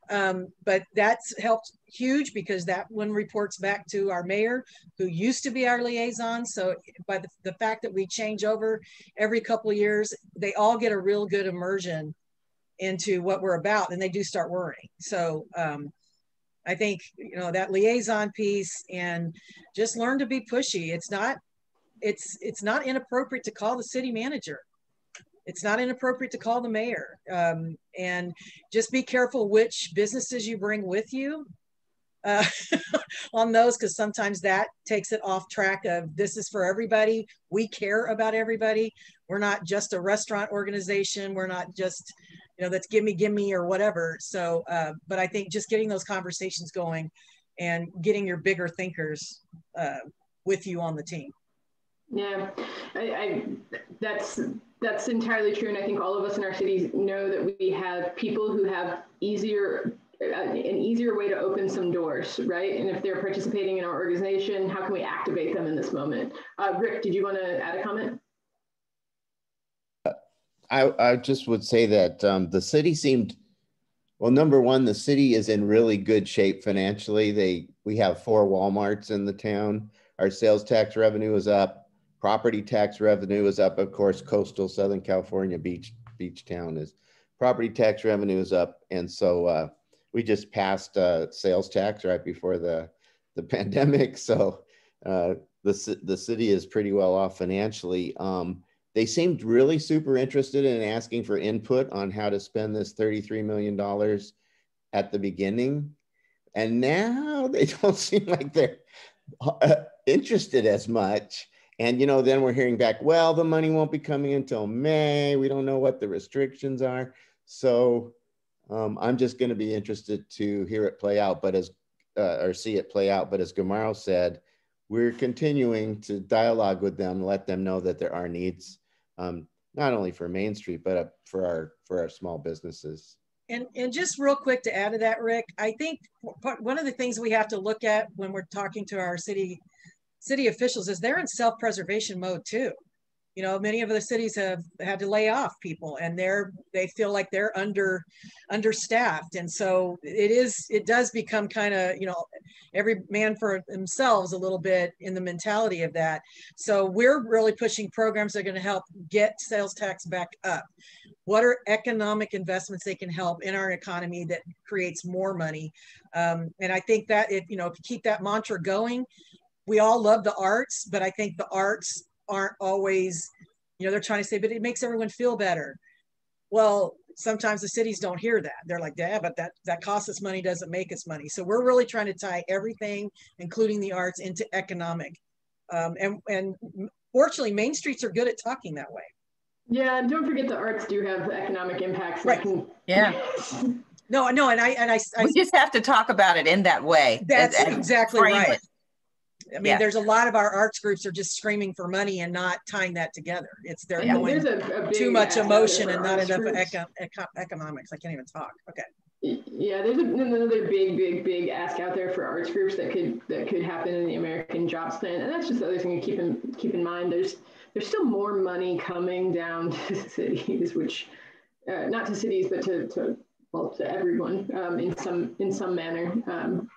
D: Um, but that's helped huge because that one reports back to our mayor who used to be our liaison. So by the, the fact that we change over every couple years they all get a real good immersion into what we're about and they do start worrying. So um, I think, you know, that liaison piece and just learn to be pushy. It's not, it's, it's not inappropriate to call the city manager. It's not inappropriate to call the mayor. Um, and just be careful which businesses you bring with you uh, on those because sometimes that takes it off track of this is for everybody. We care about everybody. We're not just a restaurant organization. We're not just you know that's gimme gimme or whatever so uh, but i think just getting those conversations going and getting your bigger thinkers uh, with you on the team
F: yeah I, I that's that's entirely true and i think all of us in our cities know that we have people who have easier uh, an easier way to open some doors, right? And if they're participating in our organization, how can we activate them in this moment? Uh, Rick, did you want to add a comment?
K: I, I just would say that um, the city seemed well. Number one, the city is in really good shape financially. They we have four WalMarts in the town. Our sales tax revenue is up. Property tax revenue is up. Of course, coastal Southern California beach beach town is property tax revenue is up, and so uh, we just passed uh, sales tax right before the the pandemic. So uh, the the city is pretty well off financially. Um, they seemed really super interested in asking for input on how to spend this $33 million at the beginning. And now they don't seem like they're uh, interested as much. And, you know, then we're hearing back, well, the money won't be coming until May. We don't know what the restrictions are. So um, I'm just going to be interested to hear it play out, but as, uh, or see it play out. But as Gamaro said, we're continuing to dialogue with them, let them know that there are needs um, not only for Main Street, but for our for our small businesses.
D: And, and just real quick to add to that, Rick, I think one of the things we have to look at when we're talking to our city city officials is they're in self-preservation mode too you know many of the cities have had to lay off people and they're they feel like they're under understaffed. And so it is it does become kind of you know every man for themselves a little bit in the mentality of that. So we're really pushing programs that are going to help get sales tax back up. What are economic investments they can help in our economy that creates more money? Um, and i think that if you know if you keep that mantra going we all love the arts but i think the arts aren't always, you know, they're trying to say, but it makes everyone feel better. Well, sometimes the cities don't hear that. They're like, yeah, but that that costs us money doesn't make us money. So we're really trying to tie everything, including the arts, into economic. Um, and and fortunately, main streets are good at talking that way.
F: Yeah, and don't forget the arts do have economic impacts.
B: Right. Can,
F: yeah.
D: no, no, and I and I, I
B: we just have to talk about it in that way.
D: That's exactly right. I mean, yeah. there's a lot of our arts groups are just screaming for money and not tying that together. It's they're yeah. going a, a too much emotion and not enough eco eco economics. I can't even talk. Okay.
F: Yeah, there's another big, big, big ask out there for arts groups that could that could happen in the American Jobs Plan, and that's just the other thing to keep in keep in mind. There's there's still more money coming down to cities, which uh, not to cities, but to, to well to everyone um, in some in some manner. Um,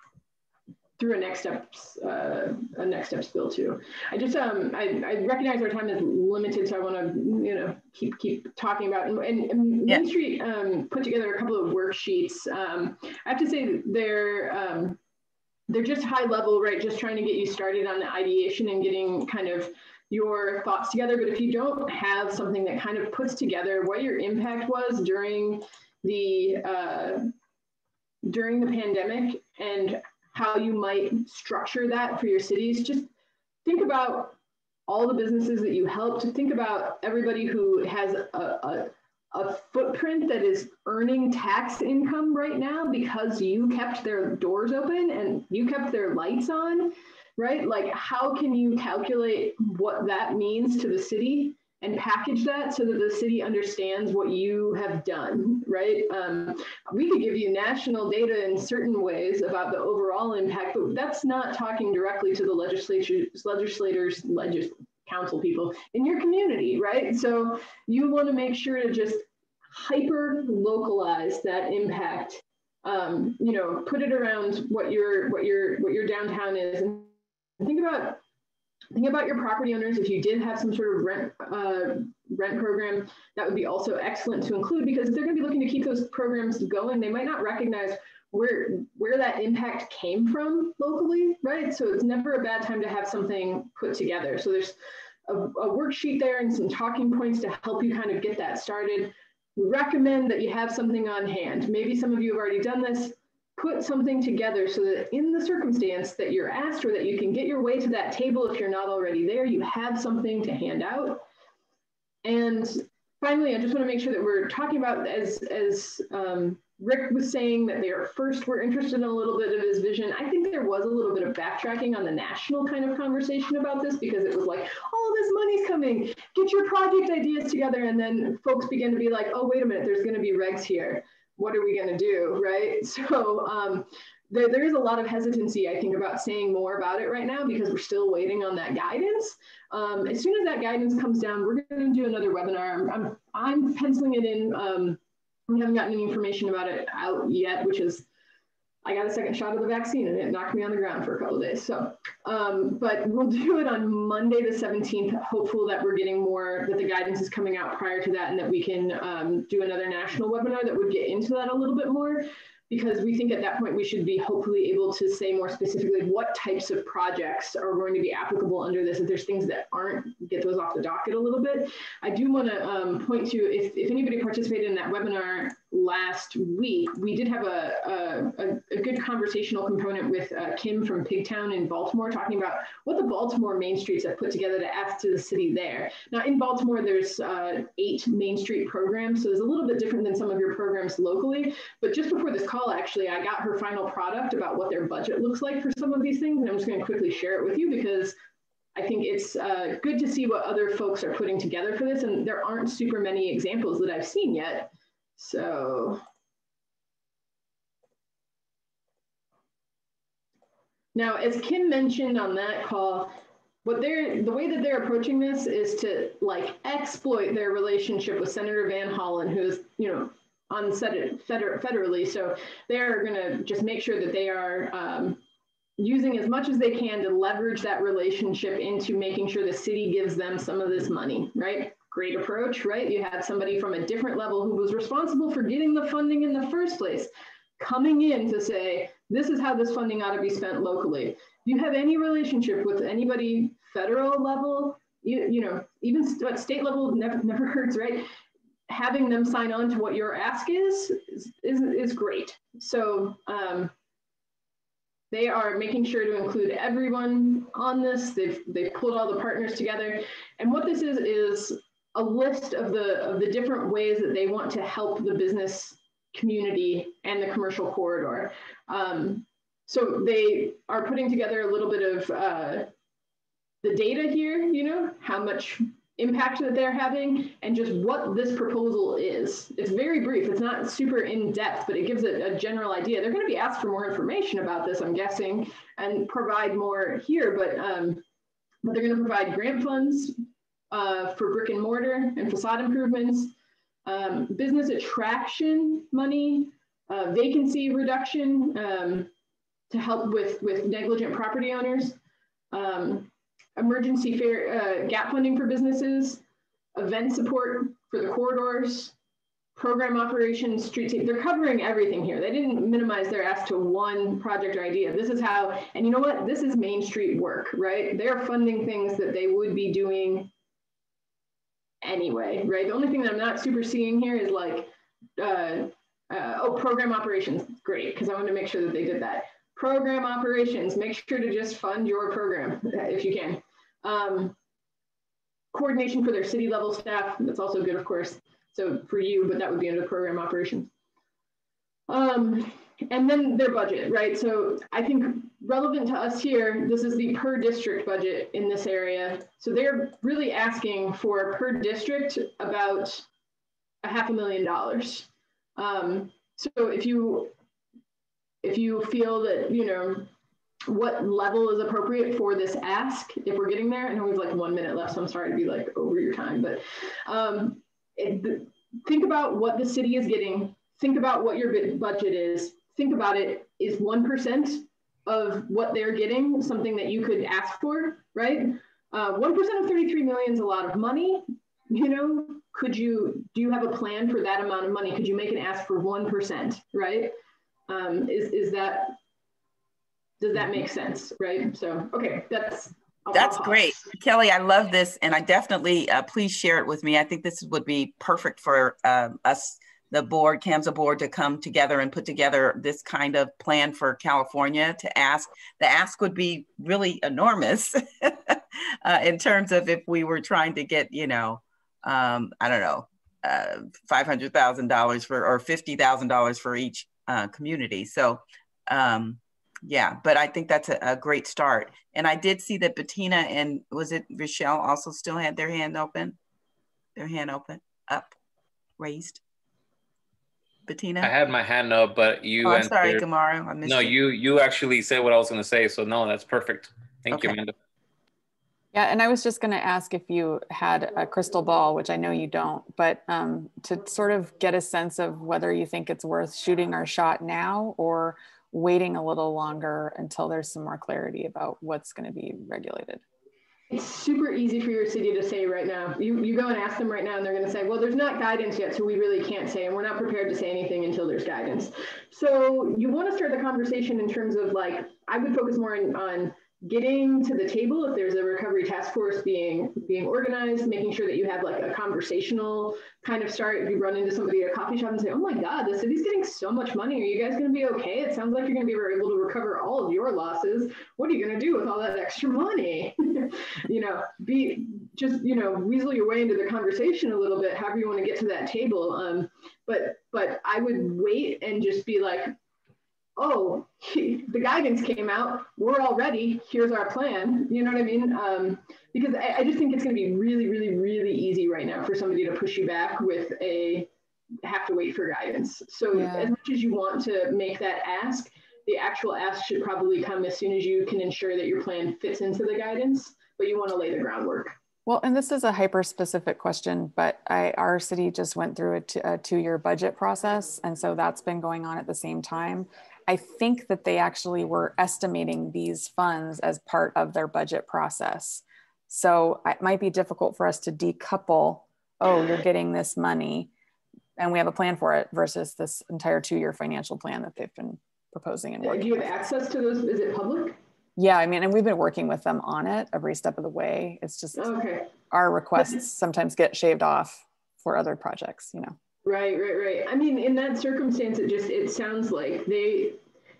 F: through a next steps uh, a next steps bill too. I just um I, I recognize our time is limited, so I want to you know keep keep talking about and, and yeah. Main Street um, put together a couple of worksheets. Um, I have to say they're um, they're just high level, right? Just trying to get you started on the ideation and getting kind of your thoughts together. But if you don't have something that kind of puts together what your impact was during the uh, during the pandemic and how you might structure that for your cities. Just think about all the businesses that you helped. Think about everybody who has a, a, a footprint that is earning tax income right now because you kept their doors open and you kept their lights on, right? Like, how can you calculate what that means to the city and package that so that the city understands what you have done, right? Um, we could give you national data in certain ways about the overall impact, but that's not talking directly to the legislatures, legislators, legis council people in your community, right? So you want to make sure to just hyper localize that impact. Um, you know, put it around what your what your what your downtown is, and think about think about your property owners. If you did have some sort of rent uh, rent program, that would be also excellent to include because they're going to be looking to keep those programs going. They might not recognize where where that impact came from locally, right? So it's never a bad time to have something put together. So there's a, a worksheet there and some talking points to help you kind of get that started. We recommend that you have something on hand. Maybe some of you have already done this put something together so that in the circumstance that you're asked or that you can get your way to that table if you're not already there, you have something to hand out. And finally, I just want to make sure that we're talking about as, as um, Rick was saying that they are first were interested in a little bit of his vision. I think there was a little bit of backtracking on the national kind of conversation about this because it was like, oh, this money's coming, get your project ideas together. And then folks began to be like, oh, wait a minute, there's going to be regs here what are we going to do, right? So um, there, there is a lot of hesitancy, I think, about saying more about it right now because we're still waiting on that guidance. Um, as soon as that guidance comes down, we're going to do another webinar. I'm, I'm, I'm penciling it in. Um, we haven't gotten any information about it out yet, which is I got a second shot of the vaccine and it knocked me on the ground for a couple of days. So, um, but we'll do it on Monday the 17th, hopeful that we're getting more, that the guidance is coming out prior to that and that we can um, do another national webinar that would get into that a little bit more because we think at that point we should be hopefully able to say more specifically what types of projects are going to be applicable under this. If there's things that aren't, get those off the docket a little bit. I do want to um, point to if, if anybody participated in that webinar last week, we did have a, a, a good conversational component with uh, Kim from Pigtown in Baltimore talking about what the Baltimore Main Streets have put together to ask to the city there. Now in Baltimore, there's uh, eight Main Street programs, so it's a little bit different than some of your programs locally. But just before this call, actually, I got her final product about what their budget looks like for some of these things, and I'm just going to quickly share it with you because I think it's uh, good to see what other folks are putting together for this, and there aren't super many examples that I've seen yet. So now, as Kim mentioned on that call, what they're the way that they're approaching this is to like exploit their relationship with Senator Van Hollen, who's you know on federal, federally. So they're going to just make sure that they are um, using as much as they can to leverage that relationship into making sure the city gives them some of this money, right? Great approach, right? You had somebody from a different level who was responsible for getting the funding in the first place coming in to say, this is how this funding ought to be spent locally. You have any relationship with anybody federal level, you, you know, even at state level never, never hurts, right? Having them sign on to what your ask is, is, is, is great. So um, they are making sure to include everyone on this. They've, they've pulled all the partners together. And what this is, is a list of the of the different ways that they want to help the business community and the commercial corridor. Um, so they are putting together a little bit of uh, the data here, you know, how much impact that they're having and just what this proposal is. It's very brief. It's not super in depth, but it gives a, a general idea. They're going to be asked for more information about this, I'm guessing, and provide more here. But um, but they're going to provide grant funds uh, for brick and mortar and facade improvements, um, business attraction money, uh, vacancy reduction um, to help with, with negligent property owners, um, emergency fair, uh, gap funding for businesses, event support for the corridors, program operations, streetscape. They're covering everything here. They didn't minimize their ask to one project or idea. This is how, and you know what? This is Main Street work, right? They're funding things that they would be doing anyway, right? The only thing that I'm not super seeing here is like, uh, uh, oh, program operations, great, because I want to make sure that they did that. Program operations, make sure to just fund your program if you can. Um, coordination for their city level staff, that's also good, of course. So for you, but that would be under program operations. Um, and then their budget, right? So I think relevant to us here, this is the per district budget in this area. So they're really asking for per district about a half a million dollars. Um, so if you if you feel that you know what level is appropriate for this ask, if we're getting there, I know we have like one minute left, so I'm sorry to be like over your time, but um, it, think about what the city is getting. Think about what your budget is. Think about it. Is 1% of what they're getting something that you could ask for, right? Uh, 1% of 33 million is a lot of money. You know, could you, do you have a plan for that amount of money? Could you make an ask for 1%, right? Um, is, is that, does that make sense, right? So, okay, that's
B: that's great. Kelly, I love this. And I definitely, uh, please share it with me. I think this would be perfect for uh, us, the board, CAMSA board to come together and put together this kind of plan for California to ask. The ask would be really enormous uh, in terms of if we were trying to get, you know, um, I don't know, uh, $500,000 for, or $50,000 for each uh, community. So, um, yeah, but I think that's a, a, great start. And I did see that Bettina and was it Rochelle also still had their hand open? Their hand open, up, raised. Bettina?
J: I had my hand up, but you.
B: Oh, I'm sorry, Gamara. I
J: missed no, you you actually said what I was going to say. So no, that's perfect. Thank okay. you, Amanda.
A: Yeah, and I was just going to ask if you had a crystal ball, which I know you don't, but um, to sort of get a sense of whether you think it's worth shooting our shot now or waiting a little longer until there's some more clarity about what's going to be regulated?
F: It's super easy for your city to say right now. You, you go and ask them right now, and they're going to say, well, there's not guidance yet, so we really can't say, and we're not prepared to say anything until there's guidance. So you want to start the conversation in terms of like, I would focus more on, on getting to the table if there's a recovery task force being being organized making sure that you have like a conversational kind of start. If you run into somebody at a coffee shop and say oh my god the city's getting so much money. Are you guys going to be okay? It sounds like you're going to be able to recover all of your losses. What are you going to do with all that extra money? You know be just you know weasel your way into the conversation a little bit however you want to get to that table. Um but but i would wait and just be like oh, he, the guidance came out. We're all ready. Here's our plan. You know what I mean? Um, because I, I, just think it's going to be really, really, really easy right now for somebody to push you back with a have to wait for guidance. So yeah. as much as you want to make that ask, the actual ask should probably come as soon as you can ensure that your plan fits into the guidance, but you want to lay the groundwork.
A: Well, and this is a hyper specific question, but I, our city just went through a two year budget process. And so that's been going on at the same time. I think that they actually were estimating these funds as part of their budget process. So it might be difficult for us to decouple, oh, you're getting this money and we have a plan for it versus this entire two year financial plan that they've been proposing and working.
F: Do you have access to those? Is it public?
A: Yeah, I mean, and we've been working with them on it every step of the way. It's just okay. our requests sometimes get shaved off for other projects, you know.
F: Right, right, right. I mean, in that circumstance, it just it sounds like they,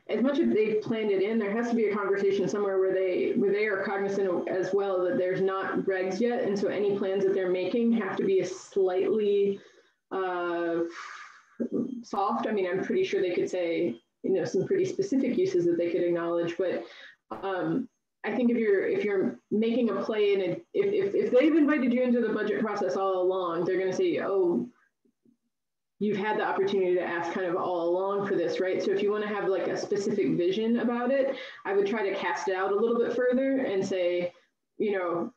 F: as much as they've planned it in, there has to be a conversation somewhere where they where they are cognizant as well that there's not regs yet, and so any plans that they're making have to be a slightly uh, soft. I mean, I'm pretty sure they could say you know some pretty specific uses that they could acknowledge, but um, I think if you're if you're making a play in it, if, if if they've invited you into the budget process all along, they're going to say, oh you've had the opportunity to ask kind of all along for this, right? So if you want to have like a specific vision about it, I would try to cast it out a little bit further and say, you know,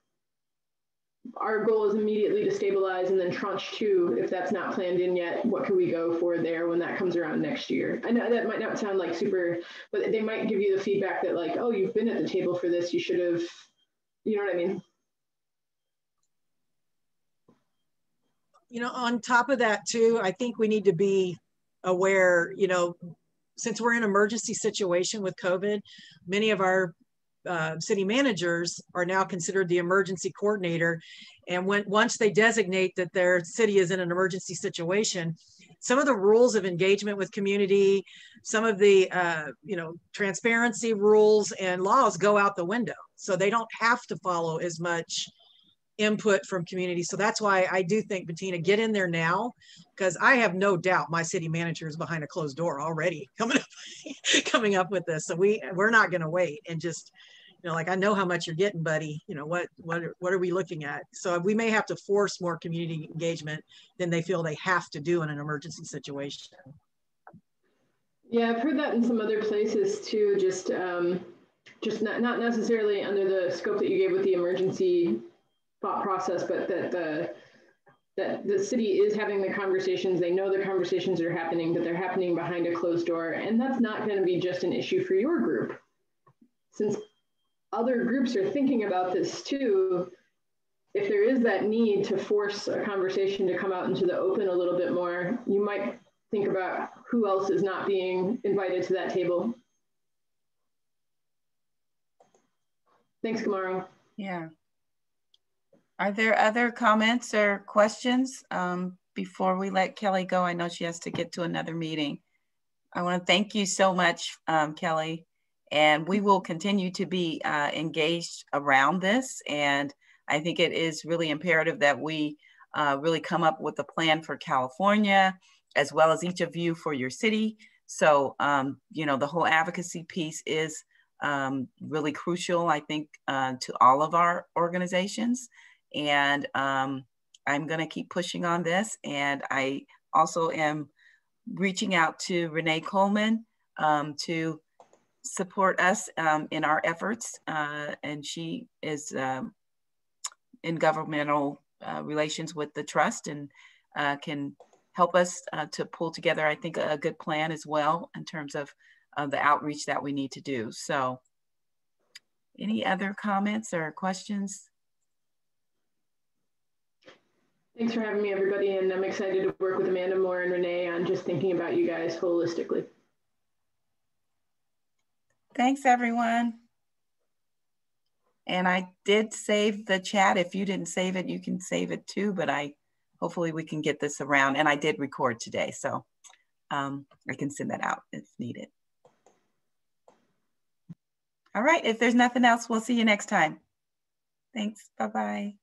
F: our goal is immediately to stabilize and then tranche two, if that's not planned in yet, what can we go for there when that comes around next year? I know that might not sound like super, but they might give you the feedback that like, oh, you've been at the table for this, you should have, you know what I mean?
D: You know, on top of that too, I think we need to be aware, you know, since we're in emergency situation with COVID, many of our uh, city managers are now considered the emergency coordinator. And when once they designate that their city is in an emergency situation, some of the rules of engagement with community, some of the uh, you know transparency rules and laws go out the window. So they don't have to follow as much input from community. So that's why I do think Bettina, get in there now, because I have no doubt my city manager is behind a closed door already coming up, coming up with this. So we we're not going to wait and just, you know, like I know how much you're getting, buddy. You know what what what are we looking at? So we may have to force more community engagement than they feel they have to do in an emergency situation.
F: Yeah, I've heard that in some other places too. Just um, just not not necessarily under the scope that you gave with the emergency thought process, but that the that the city is having the conversations. They know the conversations are happening, but they're happening behind a closed door, and that's not going to be just an issue for your group, since other groups are thinking about this too. If there is that need to force a conversation to come out into the open a little bit more, you might think about who else is not being invited to that table. Thanks, Gamaro.
B: Yeah. Are there other comments or questions um, before we let Kelly go? I know she has to get to another meeting. I want to thank you so much, um, Kelly. And we will continue to be uh, engaged around this. And I think it is really imperative that we uh, really come up with a plan for California, as well as each of you for your city. So, um, you know, the whole advocacy piece is um, really crucial, I think, uh, to all of our organizations. And um, I'm going to keep pushing on this. And I also am reaching out to Renee Coleman um, to support us um, in our efforts. Uh, and she is um, in governmental uh, relations with the trust and uh, can help us uh, to pull together, I think, a good plan as well in terms of the outreach that we need to do. So any other comments or questions?
F: Thanks for having me, everybody. And I'm excited to work with Amanda Moore and Renee on just thinking about you guys holistically.
B: Thanks, everyone. And I did save the chat. If you didn't save it, you can save it too, but I hopefully we can get this around. And I did record today, so um, I can send that out if needed. All right, if there's nothing else, we'll see you next time. Thanks, bye-bye.